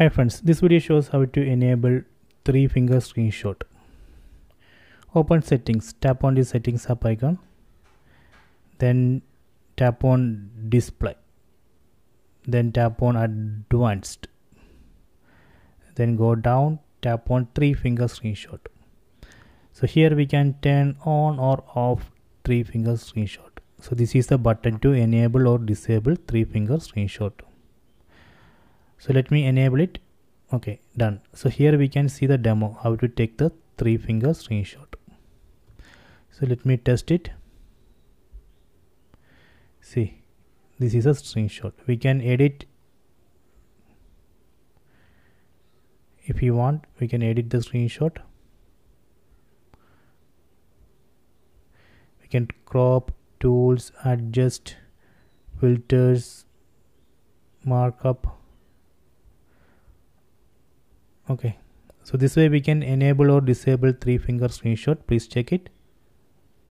Hi friends, this video shows how to enable three finger screenshot. Open settings, tap on the settings app icon, then tap on display, then tap on advanced, then go down, tap on three finger screenshot. So here we can turn on or off three finger screenshot. So this is the button to enable or disable three finger screenshot so let me enable it. Okay done. So here we can see the demo how to take the three finger screenshot. So let me test it. See this is a screenshot. We can edit. If you want we can edit the screenshot. We can crop tools adjust filters markup okay. So this way we can enable or disable three finger screenshot. Please check it